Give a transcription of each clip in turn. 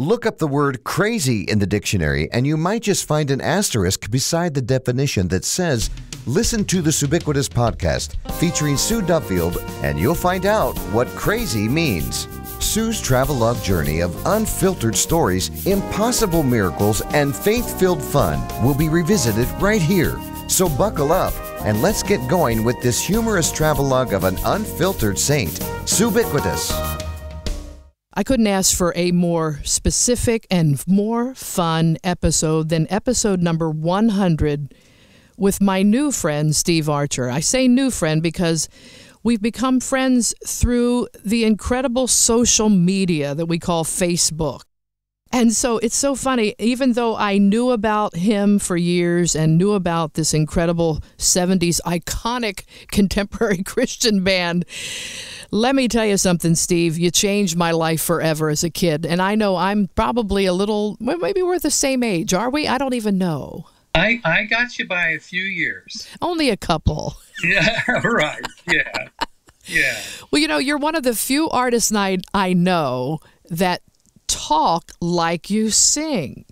Look up the word crazy in the dictionary, and you might just find an asterisk beside the definition that says, Listen to the Subiquitous podcast featuring Sue Duffield, and you'll find out what crazy means. Sue's travelogue journey of unfiltered stories, impossible miracles, and faith filled fun will be revisited right here. So buckle up and let's get going with this humorous travelogue of an unfiltered saint, Subiquitous. I couldn't ask for a more specific and more fun episode than episode number 100 with my new friend, Steve Archer. I say new friend because we've become friends through the incredible social media that we call Facebook. And so it's so funny, even though I knew about him for years and knew about this incredible 70s iconic contemporary Christian band, let me tell you something, Steve. You changed my life forever as a kid. And I know I'm probably a little, maybe we're the same age, are we? I don't even know. I, I got you by a few years. Only a couple. Yeah, right. Yeah. Yeah. Well, you know, you're one of the few artists I, I know that talk like you sing.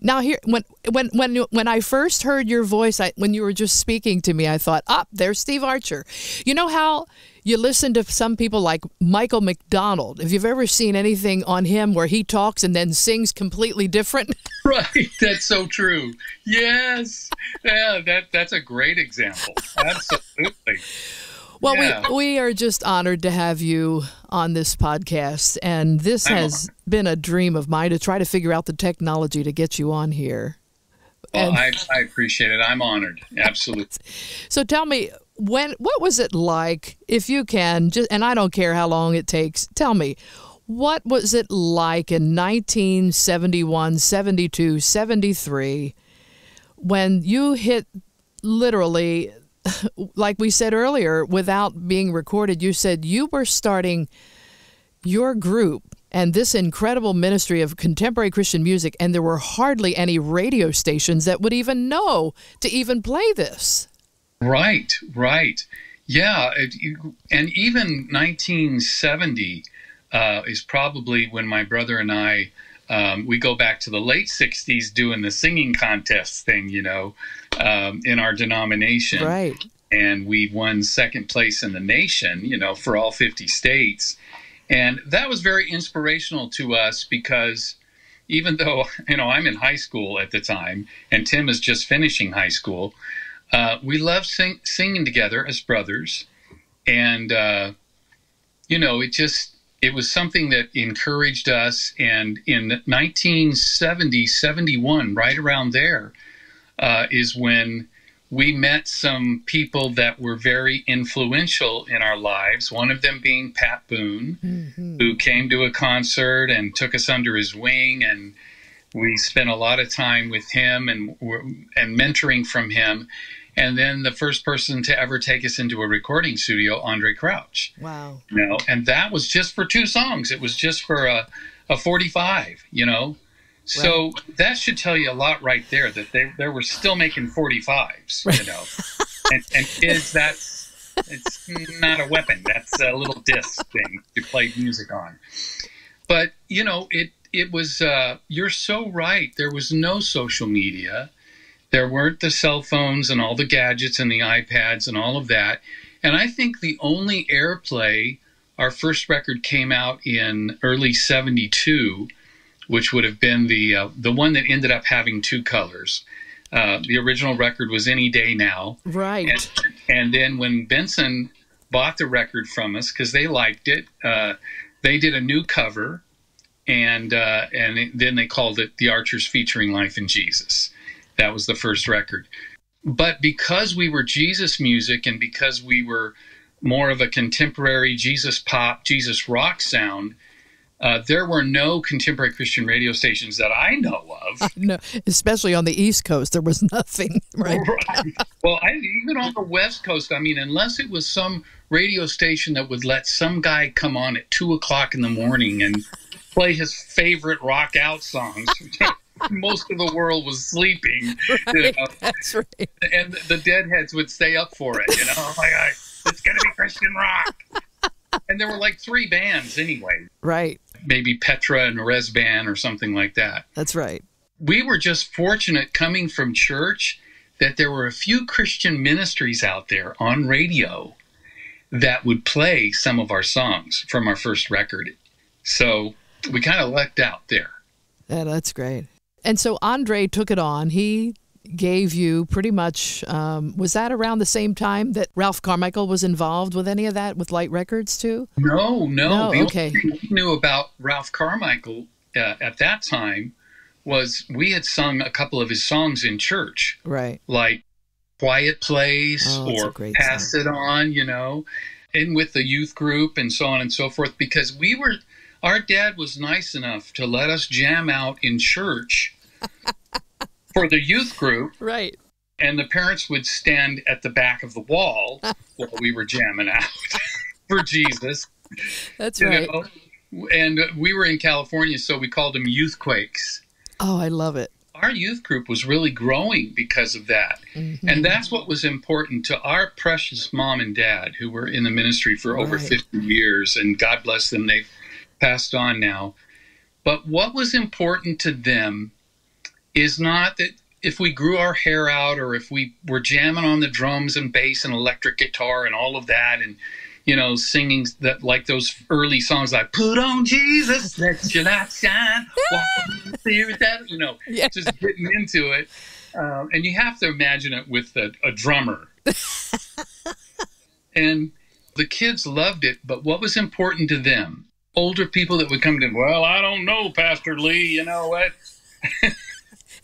Now here when when when when I first heard your voice I, when you were just speaking to me I thought, "Up, oh, there's Steve Archer." You know how you listen to some people like Michael McDonald. If you've ever seen anything on him where he talks and then sings completely different. Right, that's so true. Yes. Yeah, that that's a great example. Absolutely. Well, yeah. we, we are just honored to have you on this podcast. And this I'm has honored. been a dream of mine to try to figure out the technology to get you on here. Well, and, I, I appreciate it. I'm honored. Absolutely. so tell me, when what was it like if you can just and I don't care how long it takes tell me what was it like in 1971 72 73 when you hit literally like we said earlier without being recorded you said you were starting your group and this incredible ministry of contemporary Christian music, and there were hardly any radio stations that would even know to even play this. Right, right. Yeah, it, and even 1970 uh, is probably when my brother and I um, we go back to the late 60s doing the singing contest thing, you know, um, in our denomination. Right. And we won second place in the nation, you know, for all 50 states. And that was very inspirational to us because even though, you know, I'm in high school at the time and Tim is just finishing high school, uh, we loved sing- singing together as brothers, and uh, you know, it just it was something that encouraged us. And in 1970, 71, right around there, uh, is when we met some people that were very influential in our lives. One of them being Pat Boone, mm-hmm. who came to a concert and took us under his wing and we spent a lot of time with him and and mentoring from him and then the first person to ever take us into a recording studio, Andrae Crouch. Wow. You know, and that was just for two songs. It was just for a, a 45, you know. So right. that should tell you a lot right there that they, they were still making 45s, you know. and, and kids, that's it's not a weapon. That's a little disc thing to play music on. But, you know, it, it was, uh, you're so right. There was no social media there weren't the cell phones and all the gadgets and the iPads and all of that. And I think the only airplay, our first record came out in early 72, which would have been the, uh, the one that ended up having two colors. Uh, the original record was Any Day Now. Right. And, and then when Benson bought the record from us, because they liked it, uh, they did a new cover and uh, and then they called it The Archers Featuring Life in Jesus. That was the first record. But because we were Jesus music and because we were more of a contemporary Jesus pop, Jesus rock sound, uh, there were no contemporary Christian radio stations that I know of. No, especially on the East Coast, there was nothing. Right. right. Well, I, even on the West Coast, I mean, unless it was some radio station that would let some guy come on at two o'clock in the morning and play his favorite rock out songs. most of the world was sleeping. Right, you know? That's right. And the deadheads would stay up for it. You know, oh like it's gonna be Christian rock. And there were like three bands anyway. Right. maybe Petra and Res Rez Band or something like that. That's right. We were just fortunate coming from church that there were a few Christian ministries out there on radio that would play some of our songs from our first record. So we kind of lucked out there. Yeah, that's great. And so Andrae took it on. He gave you pretty much, um, was that around the same time that Ralph Carmichael was involved with any of that with Light Records too? No, no. No, the okay. only thing we knew about Ralph Carmichael uh, at that time was we had sung a couple of his songs in church, Right. like Quiet Place Oh, or Pass It On, you know, and with the youth group and so on and so forth, because we were, our dad was nice enough to let us jam out in church for the youth group Right. and the parents would stand at the back of the wall while we were jamming out for Jesus. That's You right. know? And we were in California, so we called them youth quakes. Oh, I love it. Our youth group was really growing because of that. Mm-hmm. And that's what was important to our precious mom and dad, who were in the ministry for over Right. 50 years. And God bless them, they've passed on now. But what was important to them is not that if we grew our hair out or if we were jamming on the drums and bass and electric guitar and all of that and you know singing that like those early songs like put on jesus let your light shine walk in the that you know Yeah. just getting into it um, and you have to imagine it with a, a drummer and the kids loved it but what was important to them older people that would come to well i don't know pastor lee you know what that's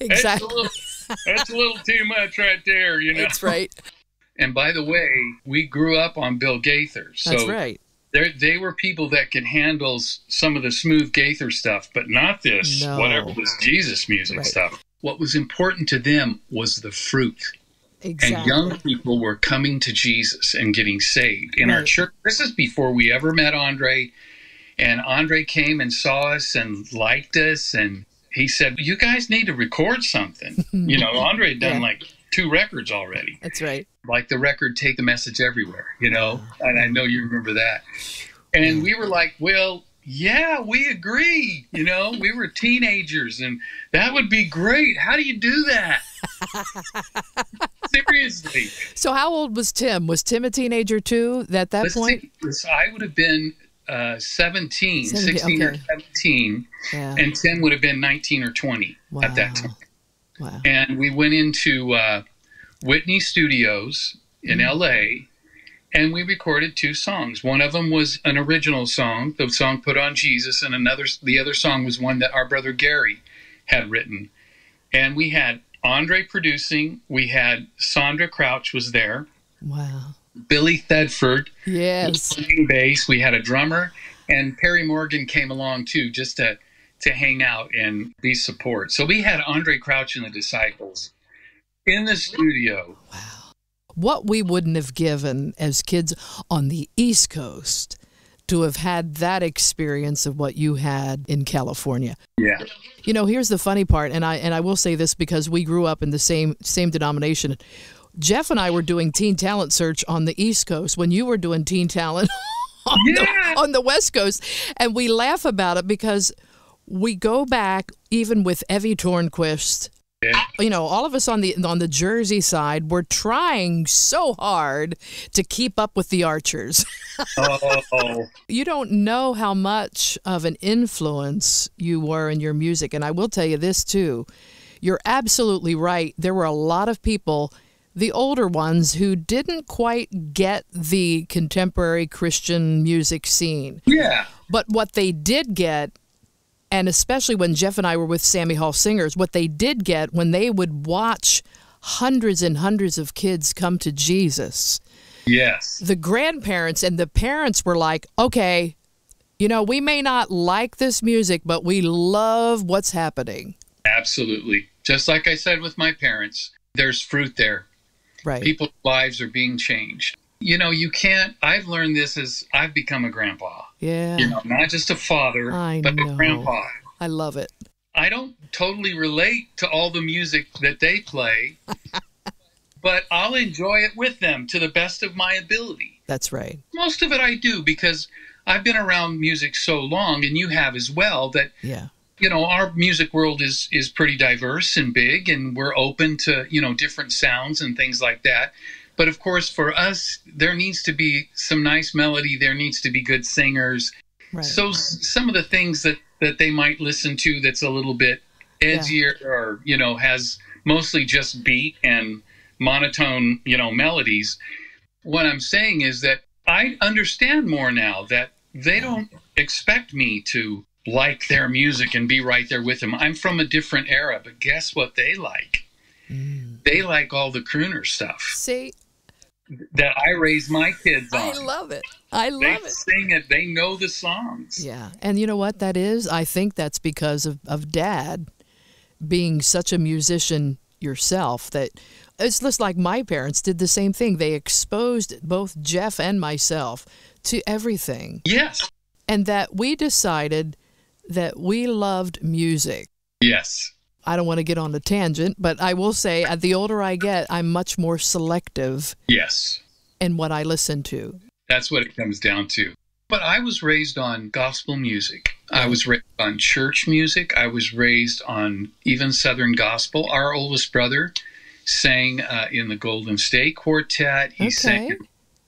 a Exactly. little, that's a little too much right there, you know. That's right. And by the way, we grew up on Bill Gaither, so That's right. they were people that could handle some of the smooth Gaither stuff, but not this No. whatever this Jesus music Right. stuff. What was important to them was the fruit, Exactly. and young people were coming to Jesus and getting saved in our church. This is before we ever met Andrae, and Andrae came and saw us and liked us and he said, "You guys need to record something." you know, Andrae had done Yeah. like two records already, That's right. like the record "Take the Message Everywhere." You know, and I know you remember that. And we were like, "Well, yeah, we agree." You know, we were teenagers, and that would be great. How do you do that? Seriously. So how old was Tim? Was Tim a teenager too at that Let's point? see. I would have been uh, 17, 17, 16 or 17, Yeah. and Tim would have been 19 or 20 at that time. Wow. And we went into uh, Whitney Studios in Mm-hmm. LA and we recorded two songs. One of them was an original song, the song Put on Jesus, and another the other song was one that our brother Gary had written. And we had Andrae producing, we had Sandra Crouch was there, Wow. Billie Thedford Yes. playing bass. We had a drummer, and Perry Morgan came along too, just to to hang out and be support. So we had Andrae Crouch and the Disciples in the studio. Wow. What we wouldn't have given as kids on the East Coast to have had that experience of what you had in California. Yeah, You know, here's the funny part, and I and I will say this because we grew up in the same same denomination. Jeff and I were doing Teen Talent Search on the East Coast when you were doing Teen Talent on, Yeah. the, on the West Coast, and we laugh about it because we go back even with Evie Tornquist. Yeah. You know, all of us on the on the Jersey side were trying so hard to keep up with the Archers. oh, you don't know how much of an influence you were in your music. And I will tell you this too. You're absolutely right. There were a lot of people, the older ones, who didn't quite get the contemporary Christian music scene. yeah, But what they did get, and especially when Jeff and I were with Sammy Hall Singers, what they did get when they would watch hundreds and hundreds of kids come to Jesus yes, the grandparents and the parents were like, okay, you know, we may not like this music, but we love what's happening. absolutely. Just like I said with my parents, there's fruit there. Right. People's lives are being changed. You know, you can't. I've learned this as I've become a grandpa. yeah. You know, not just a father, I but know. a grandpa. I love it. I don't totally relate to all the music that they play, but I'll enjoy it with them to the best of my ability. That's right. Most of it I do because I've been around music so long, and you have as well, that Yeah. You know our music world is is pretty diverse and big, and we're open to you know different sounds and things like that. But of course, for us, there needs to be some nice melody. There needs to be good singers. Right. So some of the things that that they might listen to that's a little bit edgier or you know has mostly just beat and monotone you know melodies what i'm saying is that i understand more now that they don't expect me to like their music and be right there with them i'm from a different era but guess what they like Mm. they like all the crooner stuff See, that i raise my kids on. I love it. I they love it. sing it they know the songs Yeah. And you know what that is? I think that's because of, of dad being such a musician yourself that it's just like my parents did the same thing. They exposed both Jeff and myself to everything. yes And that we decided that we loved music. yes I don't want to get on a tangent, but I will say, uh, the older I get, I'm much more selective yes in what I listen to. That's what it comes down to. But I was raised on gospel music. I was raised on church music. I was raised on even Southern gospel. Our oldest brother sang uh, in the Golden State Quartet. He Okay. sang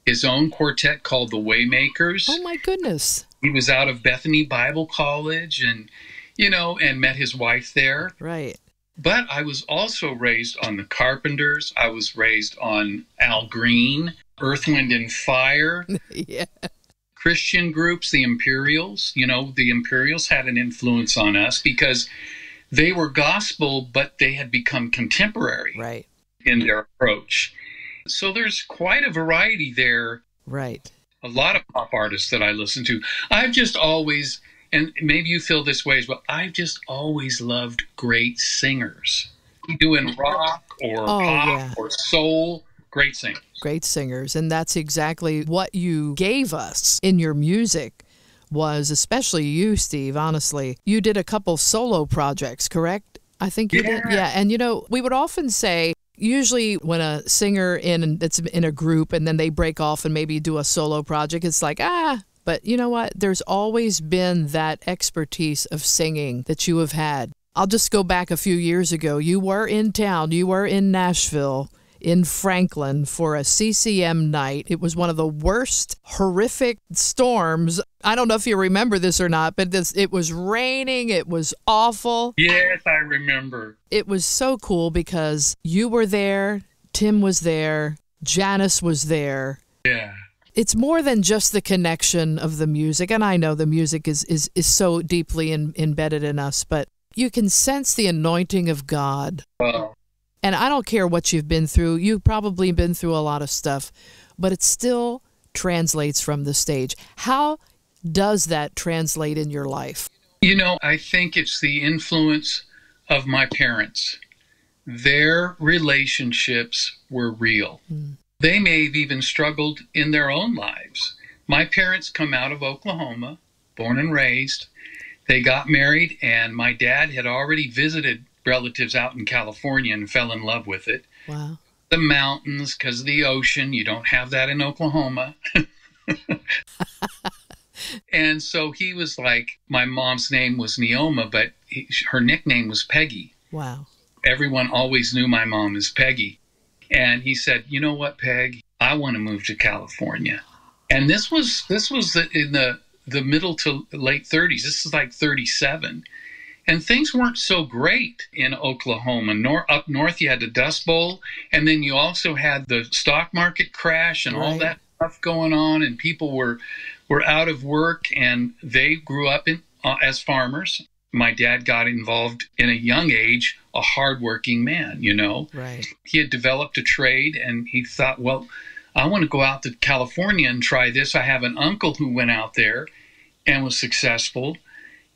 his own quartet called the Waymakers. Oh my goodness! He was out of Bethany Bible College and, you know, and met his wife there. Right. But I was also raised on the Carpenters. I was raised on Al Green, Earth, Wind, and Fire. yeah. Christian groups, the Imperials, you know, the Imperials had an influence on us because they were gospel, but they had become contemporary Right. in their approach. So there's quite a variety there. Right. A lot of pop artists that I listen to. I've just always, and maybe you feel this way as well, I've just always loved great singers. Doing rock or Oh, pop yeah. or soul, great singers. great singers and that's exactly what you gave us in your music was especially you steve honestly you did a couple solo projects correct i think you did Yeah. yeah and you know we would often say usually when a singer in that's in a group and then they break off and maybe do a solo project it's like ah. But you know what? There's always been that expertise of singing that you have had. I'll just go back a few years ago. You were in town. You were in nashville in Franklin for a CCM night. It was one of the worst, horrific storms. I don't know if you remember this or not, but this it was raining, it was awful. Yes, I remember. It was so cool because you were there, Tim was there, Janice was there. Yeah. It's more than just the connection of the music, and I know the music is is, is so deeply in, embedded in us, but you can sense the anointing of God and I don't care what you've been through, you've probably been through a lot of stuff, but it still translates from the stage. How does that translate in your life? You know, I think it's the influence of my parents. Their relationships were real. Hmm. They may have even struggled in their own lives. My parents come out of Oklahoma, born and raised. They got married, and my dad had already visited relatives out in California and fell in love with it. Wow. The mountains, because of the ocean, you don't have that in Oklahoma. and so he was like, my mom's name was Neoma, but he, her nickname was Peggy. Wow. Everyone always knew my mom as Peggy. And he said, "You know what, Peg? I want to move to California." And this was this was the, in the the middle to late 30s. This is like 37. And things weren't so great in Oklahoma. Nor up north, you had the Dust Bowl, and then you also had the stock market crash and all that stuff going on, and people were were out of work, and they grew up in uh, as farmers. My dad got involved in a young age, a hardworking man, you know Right. he had developed a trade and he thought, well, I want to go out to California and try this. I have an uncle who went out there and was successful.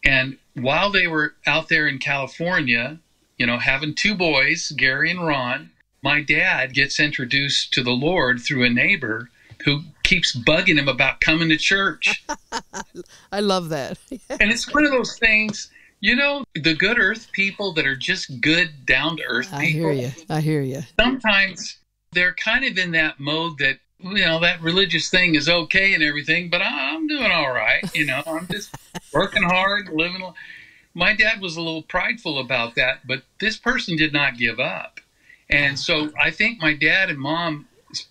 And while they were out there in California, you know, having two boys, Gary and Ron, my dad gets introduced to the Lord through a neighbor who keeps bugging him about coming to church. I love that. and it's one of those things, you know, the good earth people that are just good, down to earth people I hear you. I hear you. sometimes they're kind of in that mode that you know, that religious thing is okay and everything, but I'm doing all right. You know, I'm just working hard, living. My dad was a little prideful about that, but this person did not give up. And so I think my dad and mom,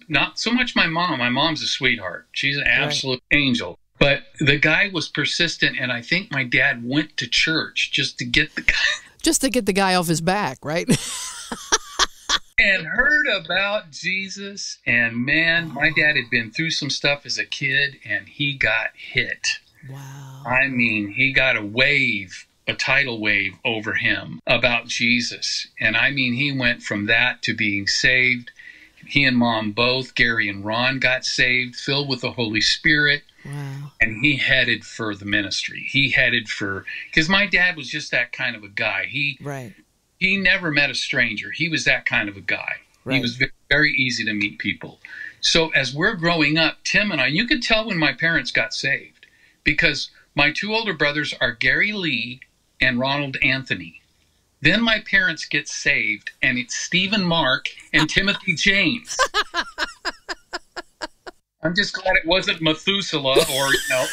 not so much my mom, my mom's a sweetheart. She's an absolute right. angel. But the guy was persistent, and I think my dad went to church just to get the guy. Just to get the guy off his back, right? and heard about Jesus. And man, my dad had been through some stuff as a kid and he got hit. Wow. I mean, he got a wave, a tidal wave over him about Jesus. And I mean, he went from that to being saved. He and mom both, Gary and Ron, got saved, filled with the Holy Spirit. Wow. And he headed for the ministry. He headed for, because my dad was just that kind of a guy. He, right he never met a stranger. He was that kind of a guy. Right. He was very, easy to meet people. So as we're growing up, Tim and I, you could tell when my parents got saved because my two older brothers are Gary Lee and Ronald Anthony. Then my parents get saved, and it's Stephen Mark and Timothy James. I'm just glad it wasn't Methuselah or, you know,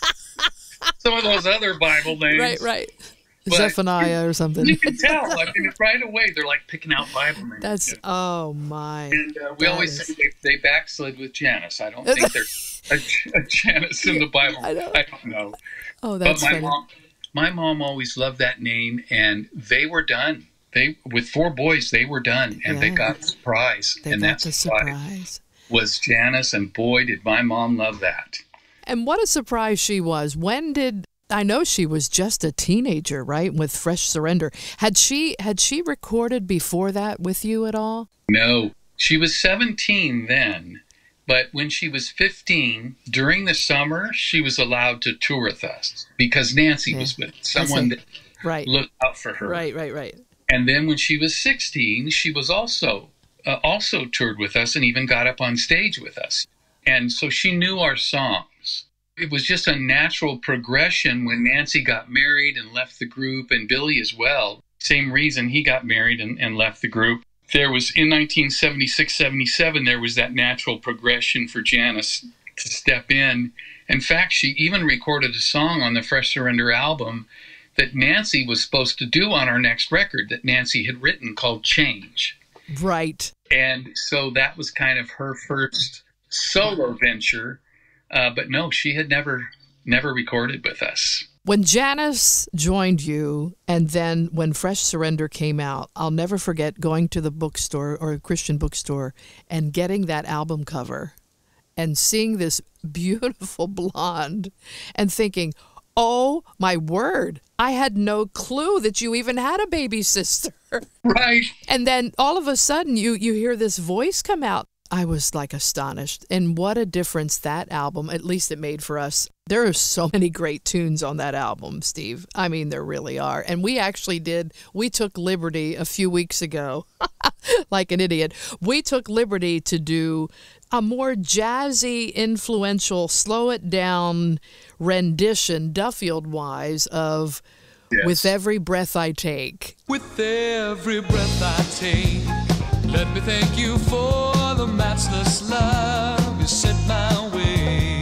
some of those other Bible names. Right, right. Zephaniah or something. You can tell. I mean, right away they're like picking out Bible names. That's oh my. And uh, we always is... say they, they, backslid with Janice. I don't think there's a, a Janice in the Bible. I don't, I don't know. Oh, that's but my funny. mom, my mom always loved that name, and they were done. They with four boys, they were done, and yeah. they got a surprise. They and got that's the surprise. Was Janice, and boy, did my mom love that. And what a surprise she was. When did I know she was just a teenager, right? With Fresh Surrender. Had she had she recorded before that with you at all? No. She was 17 then. But when she was 15, during the summer, she was allowed to tour with us because Nancy yeah. was with someone that right. looked out for her. Right, right, right. And then when she was 16, she was also uh, also toured with us and even got up on stage with us. And so she knew our song it was just a natural progression when Nancy got married and left the group, and Billy as well. Same reason he got married and, and left the group. There was in 1976 77, there was that natural progression for Janice to step in. In fact, she even recorded a song on the Fresh Surrender album that Nancy was supposed to do on our next record that Nancy had written called Change. Right. And so that was kind of her first solo venture uh, but no, she had never never recorded with us. When Janice joined you, and then when Fresh Surrender came out, I'll never forget going to the bookstore or a Christian bookstore and getting that album cover and seeing this beautiful blonde and thinking, oh my word, I had no clue that you even had a baby sister. Right. And then all of a sudden you you hear this voice come out. I was like astonished. And what a difference that album, at least it made for us. There are so many great tunes on that album, Steve. I mean, there really are. And we actually did, we took liberty a few weeks ago, like an idiot. We took liberty to do a more jazzy, influential, slow it down rendition, Duffield wise, of yes. With Every Breath I Take. With every breath I take, let me thank you for the matchless love you sent my way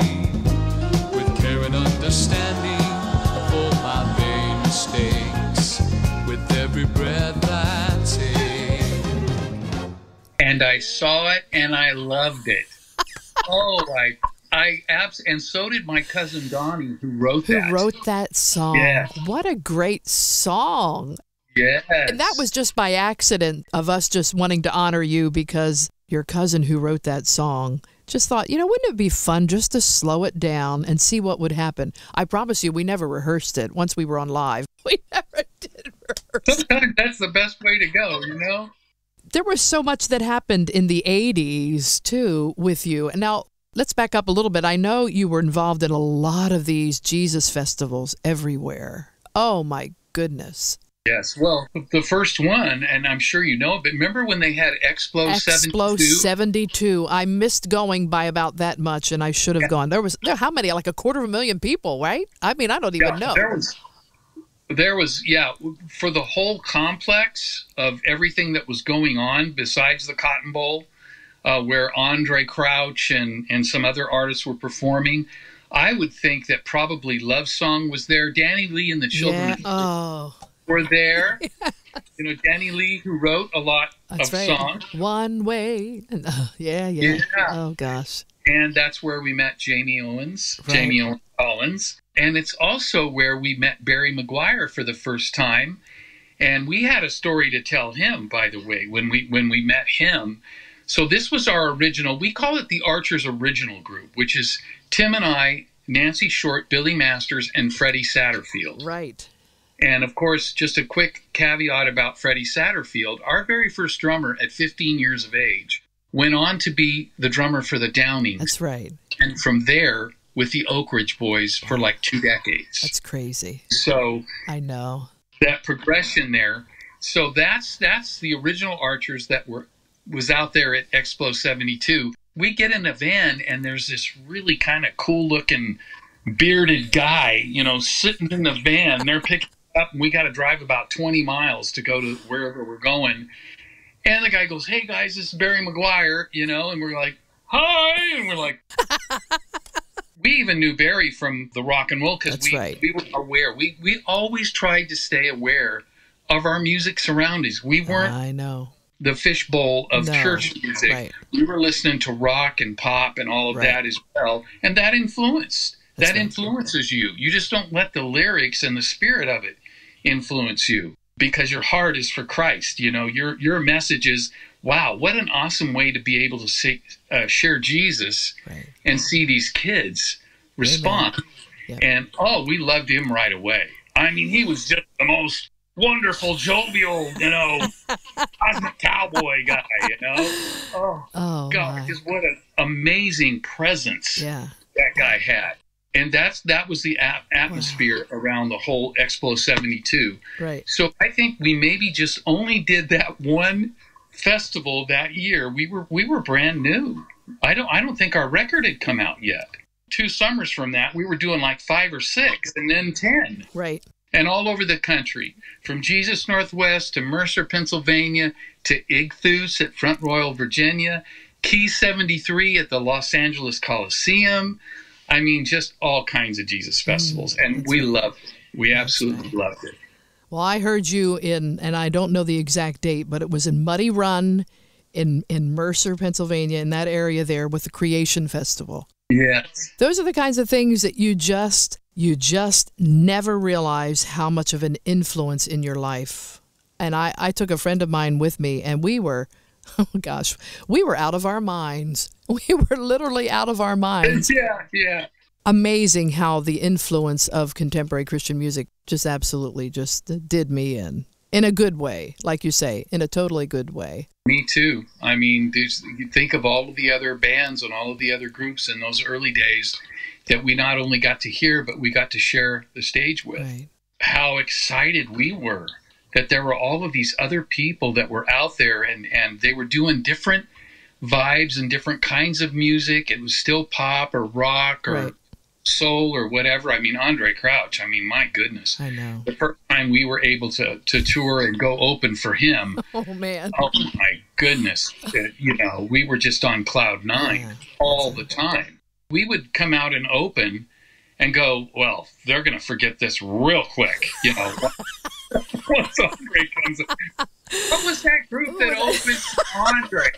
with care and understanding for my vain mistakes with every breath I take. And I saw it and I loved it. oh, I I abs and so did my cousin Donnie who wrote who that. Who wrote that song. Yeah. What a great song. Yes. And that was just by accident of us just wanting to honor you because your cousin who wrote that song just thought, you know, wouldn't it be fun just to slow it down and see what would happen? I promise you, we never rehearsed it once we were on live. We never did rehearse. Sometimes that's the best way to go, you know? There was so much that happened in the 80s, too, with you. And now, let's back up a little bit. I know you were involved in a lot of these Jesus festivals everywhere. Oh, my goodness. Yes, well, the first one, and I'm sure you know, it, but remember when they had Explo, Explo 72? 72? I missed going by about that much, and I should have yeah. gone. There was there, how many? Like a quarter of a million people, right? I mean, I don't even yeah, know. There was, there was, yeah, for the whole complex of everything that was going on besides the Cotton Bowl. uh, where Andrae Crouch and, and some other artists were performing. I would think that probably Love Song was there. Danny Lee and the Children Yeah. Oh, were there. You know, Danny Lee, who wrote a lot that's of right. songs. One way. And, uh, yeah, yeah, Yeah. Oh gosh. and that's where we met Jamie Owens, Right. Jamie Owens Collins, and it's also where we met Barry McGuire for the first time. And we had a story to tell him, by the way, when we when we met him. So this was our original. We call it the Archers Original Group, which is Tim and I, Nancy Short, Billy Masters, and Freddie Satterfield. Right. And of course, just a quick caveat about Freddie Satterfield, our very first drummer at 15 years of age, went on to be the drummer for the Downings That's right. and from there with the Oak Ridge Boys for like two decades. That's crazy. so I know. that progression there. So that's that's the original Archers that were was out there at Explo 72. We get in a van and there's this really kind of cool looking bearded guy, you know, sitting in the van. They're picking up and we got to drive about 20 miles to go to wherever we're going. And the guy goes, "Hey guys, this is Barry McGuire, you know, and we're like, "Hi," and we're like, we even knew Barry from the rock and roll because we, right. we were aware. We we always tried to stay aware of our music surroundings. We weren't I know. the fishbowl of No, church music. right. We were listening to rock and pop and all of Right. that as well, and that influenced. That's that influences you. You just don't let the lyrics and the spirit of it influence you because your heart is for Christ. You know, your your message is, wow, what an awesome way to be able to say, uh, share Jesus Right. and see these kids respond. Yep. And oh, we loved him right away. I mean, he was just the most wonderful, jovial, you know, cosmic cowboy guy, you know? Oh, Oh God, my. just what an amazing presence Yeah. that guy had. And that's that was the ap- atmosphere around the whole Explo 72. Right. So I think we maybe just only did that one festival that year. We were we were brand new. I don't I don't think our record had come out yet. Two summers from that, we were doing like five or six, and then ten, Right. and all over the country, from Jesus Northwest to Mercer, Pennsylvania, to Ichthus at Front Royal, Virginia, Key 73 at the Los Angeles Coliseum. I mean, just all kinds of Jesus mm, festivals, and we loved it. We absolutely loved it. Well, I heard you in, and I don't know the exact date, but it was in Muddy Run, in in Mercer, Pennsylvania, in that area there with the Creation Festival. Yes. Those are the kinds of things that you just you just never realize how much of an influence in your life. And I, I took a friend of mine with me, and we were, oh gosh, we were out of our minds. We were literally out of our minds. Yeah, yeah. Amazing how the influence of contemporary Christian music just absolutely just did me in. In a good way, like you say, in a totally good way. Me too. I mean, you think of all of the other bands and all of the other groups in those early days that we not only got to hear, but we got to share the stage with. Right. How excited we were that there were all of these other people that were out there and, and they were doing different vibes and different kinds of music. It was still pop or rock or Right. soul or whatever. I mean, Andrae Crouch, I mean, my goodness. I know. The first time we were able to, to tour and go open for him, Oh man. oh my goodness, you know, we were just on cloud nine Yeah, all the time. We would come out and open and go, well, they're going to forget this real quick, you know. Once Andrae comes in. What was that group that opened Andrae?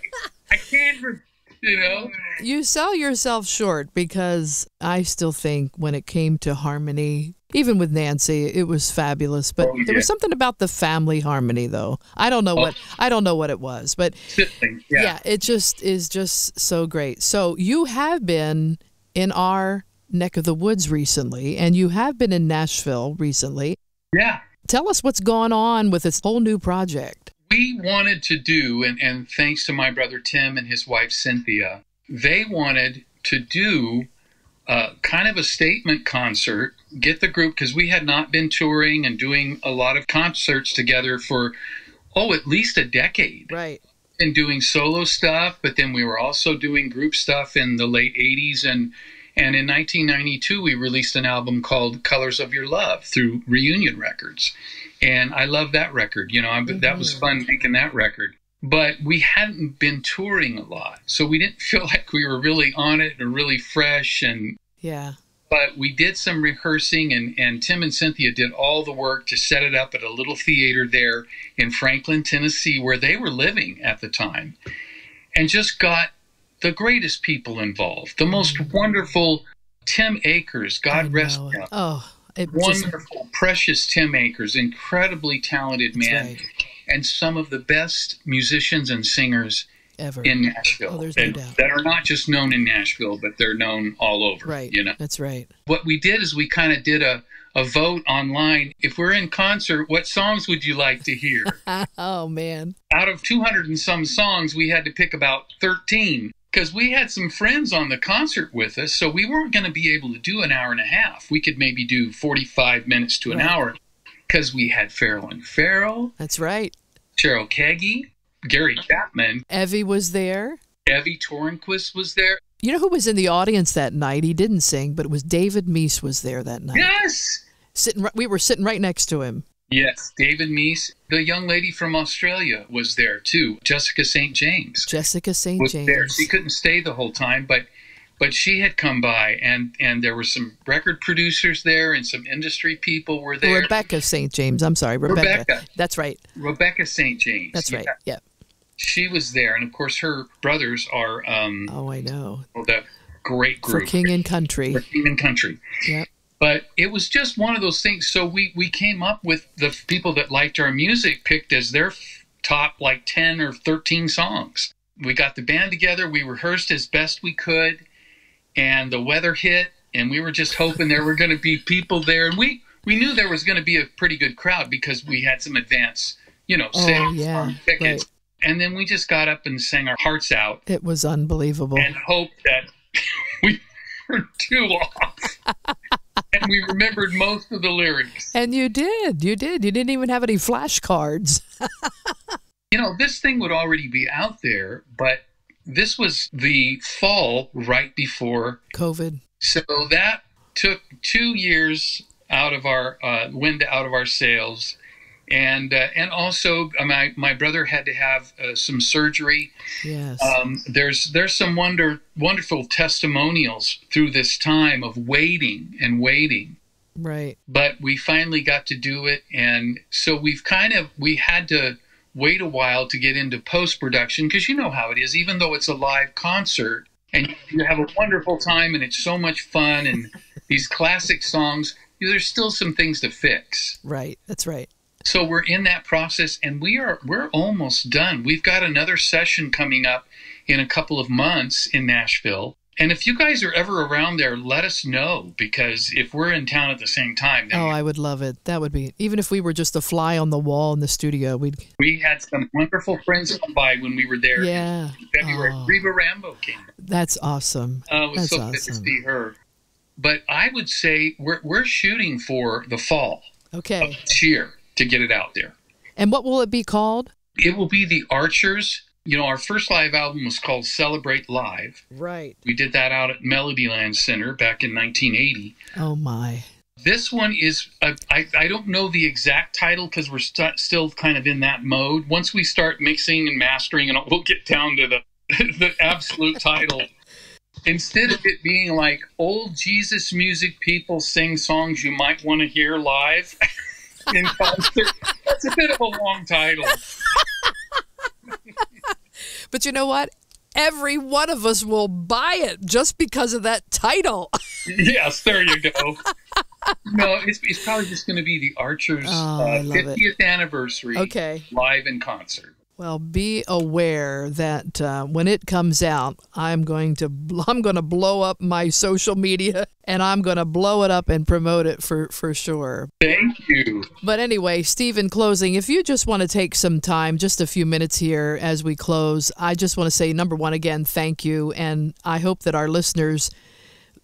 I can't, re- you know. You sell yourself short because I still think when it came to harmony, even with Nancy, it was fabulous. But Oh, there was something about the family harmony, though. I don't know what oh. I don't know what it was, but yeah. yeah. it just is just so great. So you have been in our neck of the woods recently, and you have been in Nashville recently. Yeah. Tell us what's going on with this whole new project. we wanted to do, and, and thanks to my brother Tim and his wife Cynthia, they wanted to do uh, kind of a statement concert, get the group, because we had not been touring and doing a lot of concerts together for, oh, at least a decade. Right. And doing solo stuff, but then we were also doing group stuff in the late 80s. And, and in 1992, we released an album called Colors of Your Love through Reunion Records and I love that record. You know, I, that was mm-hmm. fun making that record. but we hadn't been touring a lot. So we didn't feel like we were really on it and really fresh and Yeah. but we did some rehearsing and, and Tim and Cynthia did all the work to set it up at a little theater there in Franklin, Tennessee, where they were living at the time. And just got the greatest people involved. The most wonderful Tim Akers, Mm. God rest him. Oh, it just Wonderful, precious Tim Akers, incredibly talented man, right. and some of the best musicians and singers ever. in Nashville. Oh, there's no and doubt. that are not just known in Nashville, but they're known all over. right. You know, That's right. what we did is we kind of did a, a vote online. If we're in concert, what songs would you like to hear? Oh man. Out of 200 and some songs, we had to pick about 13 because we had some friends on the concert with us. So we weren't going to be able to do an hour and a half. We could maybe do 45 minutes to an Right. hour because we had Farrell and Farrell, That's right. Cheryl Keggy, Gary Chapman, Evie was there. Evie Tornquist was there. You know who was in the audience that night? He didn't sing, but it was David Meece was there that night. Yes. Sitting, we were sitting right next to him. Yes, David Meece. The young lady from Australia was there too. Jessica St. James Jessica St. was James. there. She couldn't stay the whole time, but but she had come by, and and there were some record producers there, and some industry people were there. Rebecca St. James. I'm sorry, Rebecca. Rebecca. That's right. Rebecca St. James. That's right. Yeah, Yeah. she was there, and of course her brothers are um Oh, I know. well, the great group For King and Country. for King and Country. Yep. But it was just one of those things. So we we came up with the people that liked our music picked as their top like 10 or 13 songs. We got the band together. We rehearsed as best we could and the weather hit and we were just hoping there were going to be people there. And we we knew there was going to be a pretty good crowd because we had some advance you know Oh, sales yeah, on tickets. and then we just got up and sang our hearts out. It was unbelievable. and hoped that we were too off. and we remembered most of the lyrics. And you did. You did. You didn't even have any flashcards. You know, this thing would already be out there, but this was the fall right before. COVID. So that took two years out of our uh, wind out of our sails. And uh, and also uh, my my brother had to have uh, some surgery Yes. um, there's there's some wonder wonderful testimonials through this time of waiting and waiting right. but we finally got to do it and so we've kind of we had to wait a while to get into post production because you know how it is even though it's a live concert and you have a wonderful time and it's so much fun and these classic songs there's still some things to fix Right. That's right. So we're in that process and we are we're almost done. We've got another session coming up in a couple of months in Nashville. And if you guys are ever around there, let us know because if we're in town at the same time, Oh, I would love it. That would be even if we were just a fly on the wall in the studio. We'd. we had some wonderful friends come by when we were there Yeah. in February. Oh, Reba Rambo came. that's awesome. Uh, it was That's so good to awesome. see her. But I would say we're we're shooting for the fall of Okay. this year to get it out there. And what will it be called? It will be the Archers. You know, our first live album was called Celebrate Live. Right. We did that out at Melodyland Center back in 1980. Oh my. This one is, uh, I, I don't know the exact title because we're st- still kind of in that mode. Once we start mixing and mastering, and we'll get down to the, the absolute title. Instead of it being like old Jesus music, people sing songs you might want to hear live in concert. That's a bit of a long title. But you know what? Every one of us will buy it just because of that title. Yes, there you go. no, it's, it's probably just going to be the Archers' Oh, uh, I love it. 50th anniversary Okay. live in concert. Well, be aware that uh, when it comes out, I'm going to I'm going to blow up my social media and I'm going to blow it up and promote it for for sure. Thank you. But anyway, Steve, in closing, if you just want to take some time, just a few minutes here as we close, I just want to say number one again, thank you, and I hope that our listeners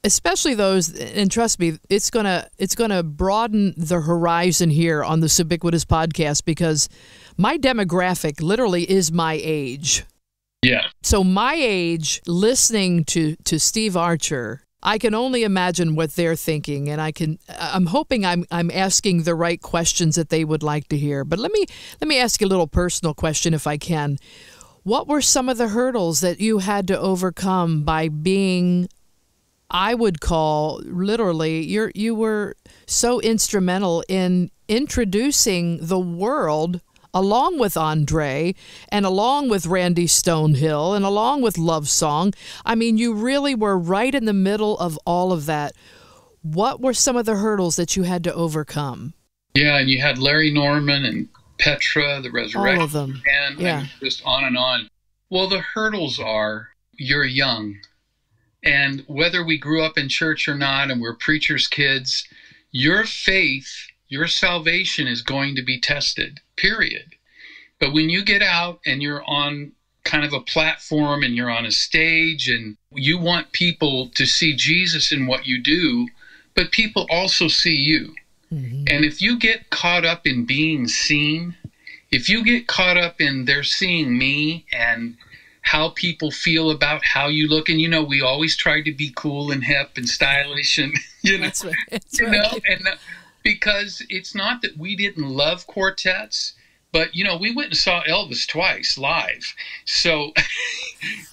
especially those and trust me it's going to it's going to broaden the horizon here on the Subiquitous podcast because my demographic literally is my age Yeah. so my age listening to to Steve Archer I can only imagine what they're thinking, and I can. I'm hoping I'm I'm asking the right questions that they would like to hear. But let me let me ask you a little personal question, if I can. What were some of the hurdles that you had to overcome by being I would call literally you're you were so instrumental in introducing the world along with Andrae and along with Randy Stonehill and along with Love Song. I mean, you really were right in the middle of all of that. What were some of the hurdles that you had to overcome? Yeah, and you had Larry Norman and Petra, the Resurrection All of them. Band, Yeah. and just on and on. Well, the hurdles are you're young. And whether we grew up in church or not, and we're preachers' kids, your faith, your salvation is going to be tested, period. But when you get out and you're on kind of a platform and you're on a stage and you want people to see Jesus in what you do, but people also see you. Mm-hmm. And if you get caught up in being seen, if you get caught up in they're seeing me and how people feel about how you look, and you know, we always try to be cool and hip and stylish, and you know, That's right. That's you know, and uh, because it's not that we didn't love quartets, but you know, we went and saw Elvis twice live, so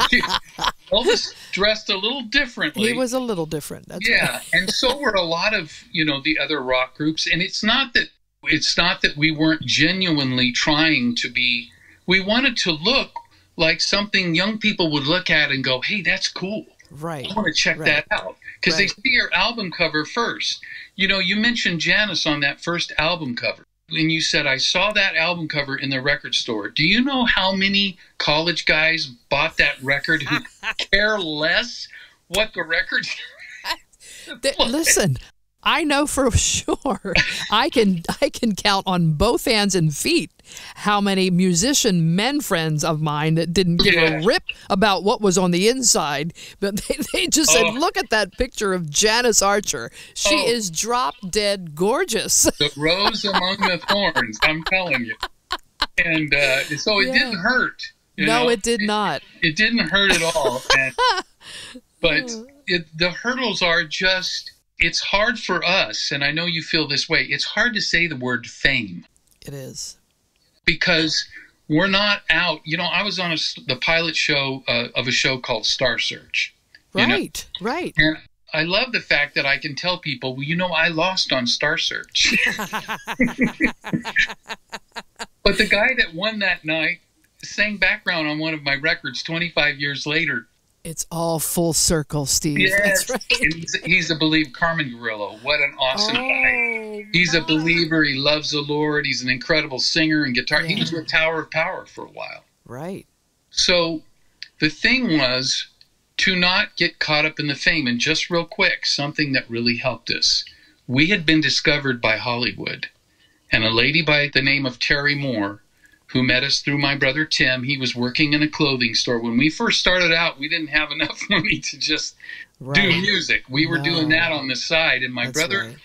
Elvis dressed a little differently. He was a little different. That's yeah, right. and so were a lot of you know the other rock groups, and it's not that it's not that we weren't genuinely trying to be. We wanted to look like something young people would look at and go, "Hey, that's cool." Right. I want to check Right. that out because Right. they see your album cover first. You know, you mentioned Janice on that first album cover, and you said, I saw that album cover in the record store. Do you know how many college guys bought that record who care less what the record? Listen, I know for sure. I can I can count on both hands and feet how many musician men friends of mine that didn't give Yeah. a rip about what was on the inside, but they, they just said, Oh. "Look at that picture of Janice Archer. She Oh. is drop dead gorgeous." the rose among the thorns. I'm telling you. And uh, so it Yeah. didn't hurt. no, know? it did not. It didn't hurt at all. And, but it, the hurdles are just. It's hard for us, and I know you feel this way. It's hard to say the word fame It is. because we're not out. You know, I was on a the pilot show uh, of a show called Star Search. You know? Right. Right. And I love the fact that I can tell people, well, you know, I lost on Star Search. but the guy that won that night sang background on one of my records 25 years later. It's all full circle, Steve. Yes, That's right. he's, he's a believer. Carmen Grillo, what an awesome oh, guy. Oh, He's a believer. He loves the Lord. He's an incredible singer and guitar. He was with Tower of Power for a while. Right. So the thing was to not get caught up in the fame. And just real quick, something that really helped us. We had been discovered by Hollywood, and a lady by the name of Terry Moore, who met us through my brother Tim, he was working in a clothing store. When we first started out, we didn't have enough money to just Right. do music. We were doing that on the side. And my That's brother, right.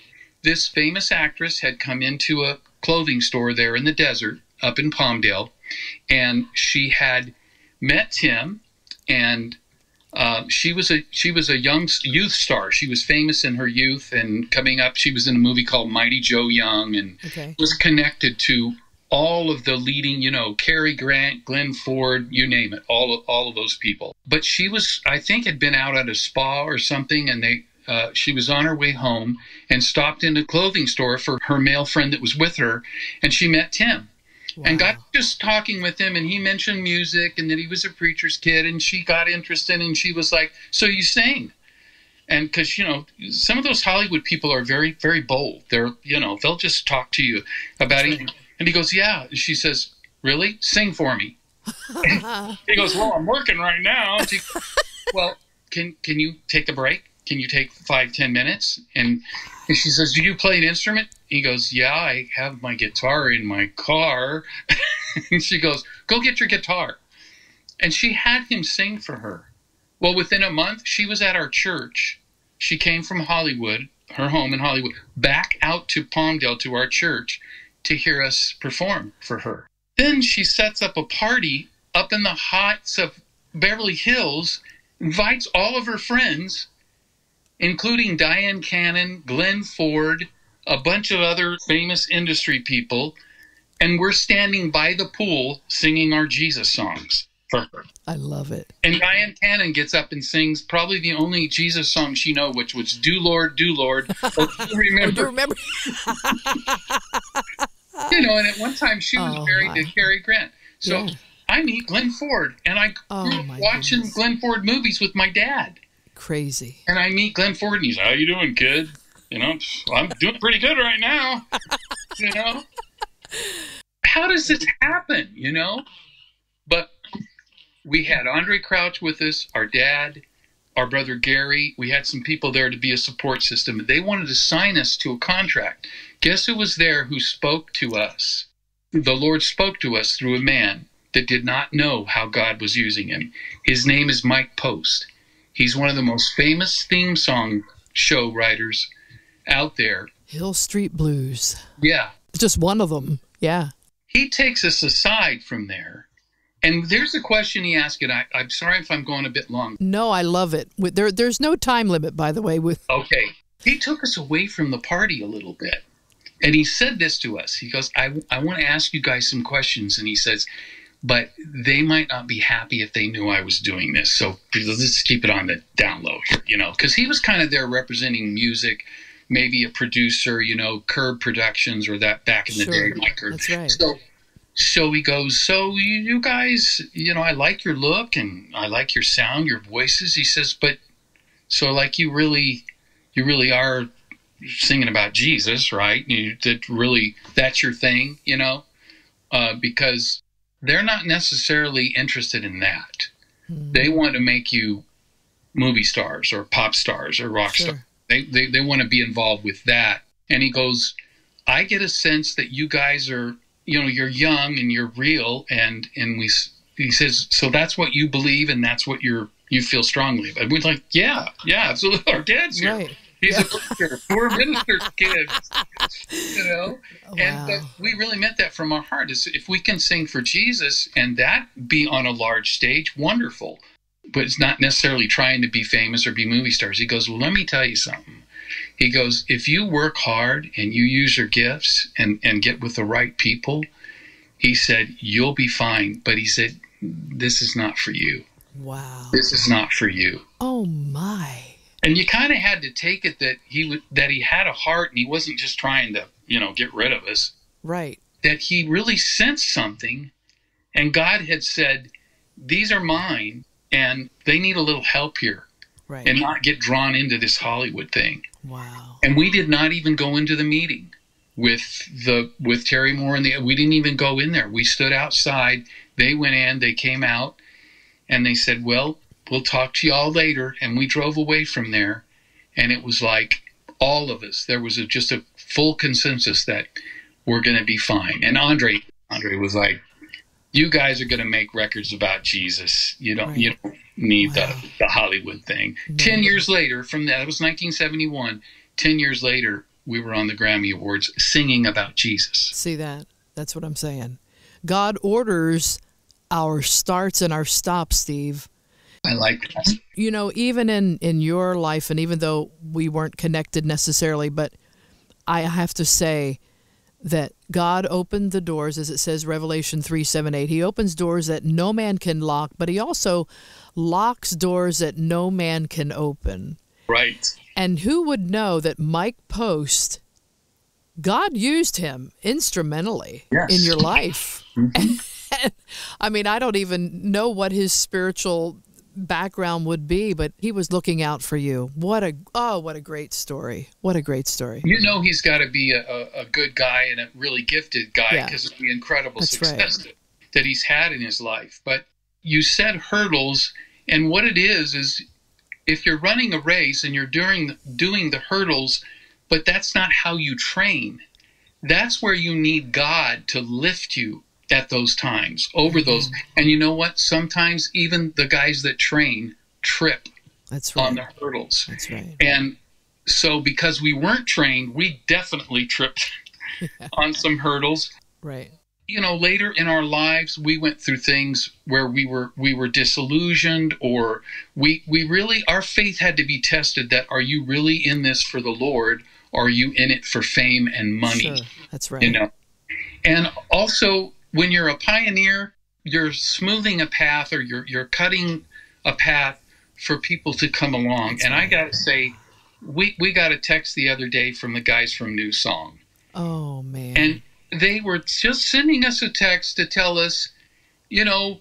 this famous actress had come into a clothing store there in the desert up in Palmdale, and she had met Tim, and um, she was a she was a young youth star. She was famous in her youth, and coming up, she was in a movie called Mighty Joe Young, and Okay. was connected to all of the leading, you know, Cary Grant, Glenn Ford, you name it, all of, all of those people. But she was, I think, had been out at a spa or something, and they, uh, she was on her way home and stopped in a clothing store for her male friend that was with her, and she met Tim. And got just talking with him, and he mentioned music and that he was a preacher's kid, and she got interested, and she was like, "So you sing?" And because you know, some of those Hollywood people are very, very bold. They're, you know, they'll just talk to you about anything. And he goes, "Yeah." And she says, "Really? Sing for me." he goes, "Well, I'm working right now." She, well, can can you take a break? Can you take five, ten minutes? And, and she says, "Do you play an instrument?" He goes, "Yeah, I have my guitar in my car." and she goes, "Go get your guitar." And she had him sing for her. Well, within a month, she was at our church. She came from Hollywood, her home in Hollywood, back out to Palmdale to our church to hear us perform for her. Then she sets up a party up in the heights of Beverly Hills, invites all of her friends, including Dyan Cannon, Glenn Ford, a bunch of other famous industry people, and we're standing by the pool singing our Jesus songs for her. I love it. And Dyan Cannon gets up and sings probably the only Jesus song she know, which was "Do Lord, Do Lord." Or do remember? Do remember? Uh, you know, and at one time she was Oh, married my. to Cary Grant. So Yeah. I meet Glenn Ford, and I Oh, grew up watching goodness. Glenn Ford movies with my dad. Crazy. And I meet Glenn Ford, and he's, "How you doing, kid?" You know, I'm doing pretty good right now. You know, how does this happen? You know, but we had Andrae Crouch with us, our dad, our brother Gary. We had some people there to be a support system. They wanted to sign us to a contract. Guess who was there who spoke to us? The Lord spoke to us through a man that did not know how God was using him. His name is Mike Post. He's one of the most famous theme song show writers out there. Hill Street Blues. Yeah. Just one of them. Yeah. He takes us aside from there. And there's a question he asked, and I, I'm sorry if I'm going a bit long. No, I love it. There, there's no time limit, by the way. With Okay. He took us away from the party a little bit. And he said this to us. He goes, I, I want to ask you guys some questions. And he says, but they might not be happy if they knew I was doing this. So let's keep it on the down low here, you know, because he was kind of there representing music, maybe a producer, you know, Curb Productions or that back in the Sure. day, Mike Curb. That's right. So, so he goes, so you, you guys, you know, I like your look and I like your sound, your voices. He says, but so like you really, you really are singing about Jesus, right? You that really that's your thing, you know, uh, because they're not necessarily interested in that. They want to make you movie stars or pop stars or rock Sure. stars. They, they they want to be involved with that. And he goes, I get a sense that you guys are, you know, you're young and you're real, and and we. He says, so that's what you believe, and that's what you're you feel strongly about. We're like, yeah, yeah, absolutely. Our dad's here. right. He's a minister. We're minister's kids, you know. And Wow. but we really meant that from our heart. Is if we can sing for Jesus and that be on a large stage, wonderful. But it's not necessarily trying to be famous or be movie stars. He goes, well, let me tell you something. He goes, if you work hard and you use your gifts and and get with the right people, he said you'll be fine. But he said, this is not for you. Wow. This is not for you Oh my. And you kind of had to take it that he that he had a heart and he wasn't just trying to you know get rid of us Right. that he really sensed something and god had said these are mine and they need a little help here Right. and not get drawn into this hollywood thing wow. and we did not even go into the meeting with the with terry moore and the we didn't even go in there we stood outside they went in they came out and they said well we'll talk to you all later and we drove away from there and it was like all of us there was a, just a full consensus that we're going to be fine and andrae andrae was like you guys are going to make records about jesus you don't Right. you don't need Wow. the, the hollywood thing 10 years later from that it was 1971 10 years later we were on the grammy awards singing about jesus See that? That's what I'm saying. God orders our starts and our stops, Steve. I like that You know, even in in your life, and even though we weren't connected necessarily, but I have to say that God opened the doors, as it says, Revelation three seven eight. He opens doors that no man can lock, but he also locks doors that no man can open. right And who would know that Mike Post, God used him instrumentally Yes. in your life? Mm-hmm. I mean, I don't even know what his spiritual background would be, but he was looking out for you. What a oh, what a great story! What a great story! you know he's got to be a, a, good guy and a really gifted guy Yeah. because of the incredible That's success that, that he's had in his life but you said hurdles and what it is is if you're running a race and you're doing doing the hurdles but that's not how you train that's where you need god to lift you at those times over those mm-hmm. and you know what sometimes even the guys that train trip That's on right. the hurdles That's right. and so, because we weren't trained, we definitely tripped on some hurdles. Right. you know later in our lives we went through things where we were we were disillusioned or we we really our faith had to be tested that are you really in this for the lord or are you in it for fame and money Sure. That's right. you know and also when you're a pioneer you're smoothing a path or you're you're cutting a path for people to come along and i got to say we we got a text the other day from the guys from new song Oh man. and they were just sending us a text to tell us, you know,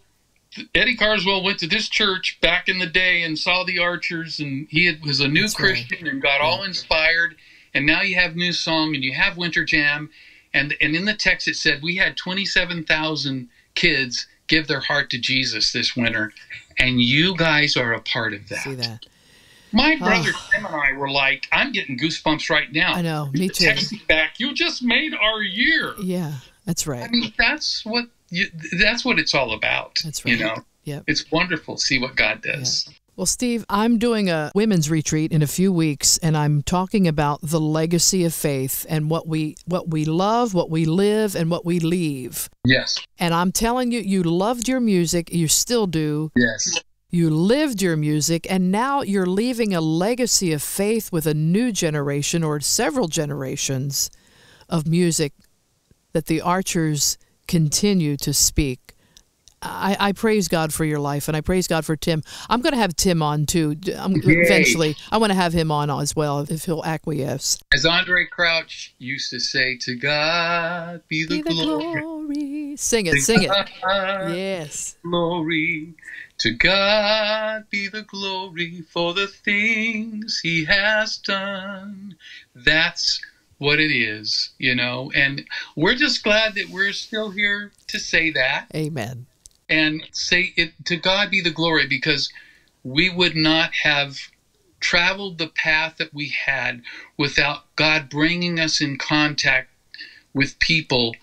Eddie Carswell went to this church back in the day and saw the Archers, and he had, was a new That's right. Christian and got all inspired. And now you have New Song and you have Winter Jam, and and in the text it said we had twenty seven thousand kids give their heart to Jesus this winter, and you guys are a part of that. See that? My brother Tim and I were like, I'm getting goosebumps right now. I know, me too. Texting back, you just made our year. Yeah, that's right. I mean, that's what you, that's what it's all about. That's right. You know, Yep. it's wonderful. to See what God does. Well, Steve, I'm doing a women's retreat in a few weeks and I'm talking about the legacy of faith and what we what we love, what we live and what we leave. Yes. And I'm telling you you loved your music, you still do. Yes. You lived your music and now you're leaving a legacy of faith with a new generation or several generations of music that the Archers continue to speak. I, I praise God for your life, and I praise God for Tim. I'm going to have Tim on too. I'm, um, eventually, I want to have him on as well if he'll acquiesce. As Andrae Crouch used to say, "To God be the, Be the glory, glory. Sing it, To sing it. Yes. glory. To God be the glory for the things He has done." That's what it is, you know. And we're just glad that we're still here to say that. Amen. And say it to God be the glory because we would not have traveled the path that we had without God bringing us in contact with people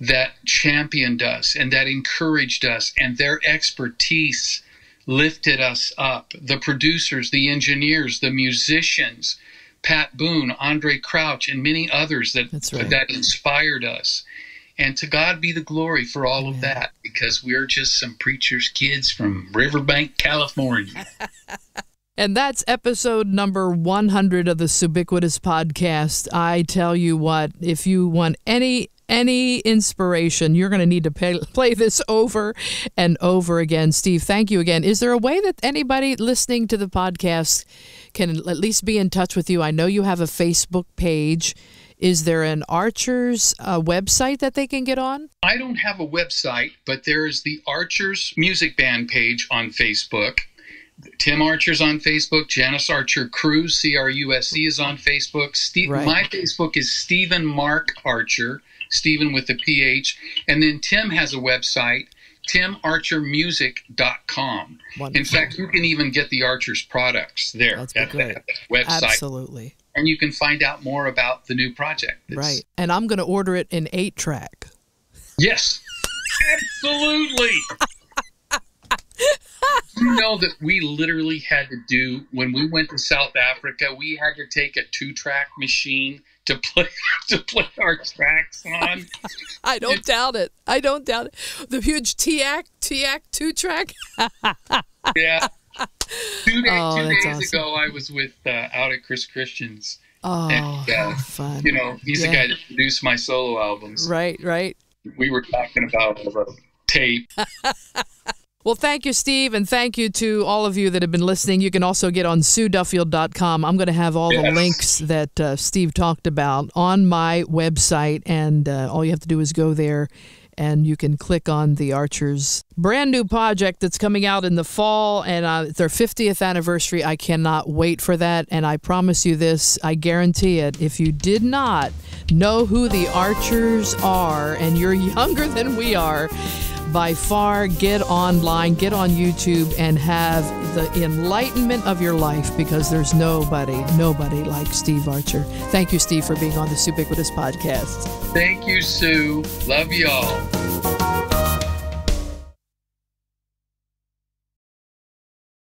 that championed us and that encouraged us and their expertise lifted us up the producers the engineers the musicians Pat Boone Andrae Crouch and many others that right. that inspired us and to God be the glory for all of that because we're just some preacher's kids from Riverbank, California. And that's episode number 100 of the Subiquitous podcast. I tell you what, if you want any any inspiration, you're going to need to pay, play this over and over again. Steve, thank you again. Is there a way that anybody listening to the podcast can at least be in touch with you? I know you have a Facebook page. Is there an Archers uh, website that they can get on? I don't have a website, but there is the Archers Music Band page on Facebook. Tim Archer's on Facebook. Janice Archer Cruse, C R U S C, is on Facebook. Steve, Right. My Facebook is Stephen Mark Archer, Stephen with a PH. And then Tim has a website, timarchermusic.com. In fact, you can even get the Archer's products there That's at website. Absolutely. And you can find out more about the new project. It's- Right. And I'm going to order it in eight track. Yes. Absolutely. you know that we literally had to do when we went to South Africa, we had to take a two track machine to play to play our tracks on. I don't doubt it. I don't doubt it. The huge TAC, TAC two track. Yeah. Two, day, Oh, two days awesome. ago I was with uh, out at Chris Christian's. Oh, And, uh, fun. You know, he's Yeah. the guy that produced my solo albums. Right, right. We were talking about tape. Well, thank you, Steve, and thank you to all of you that have been listening. You can also get on sueduffield.com. I'm going to have all the links that uh, Steve talked about on my website, and uh, all you have to do is go there and you can click on the Archers brand new project that's coming out in the fall, and uh, their 50th anniversary. I cannot wait for that, and I promise you this, I guarantee it. If you did not know who the Archers are, and you're younger than we are, by far get online, get on YouTube, and have the enlightenment of your life because there's nobody, nobody like Steve Archer. Thank you, Steve, for being on the Subiquitous podcast. Thank you, Sue. Love y'all.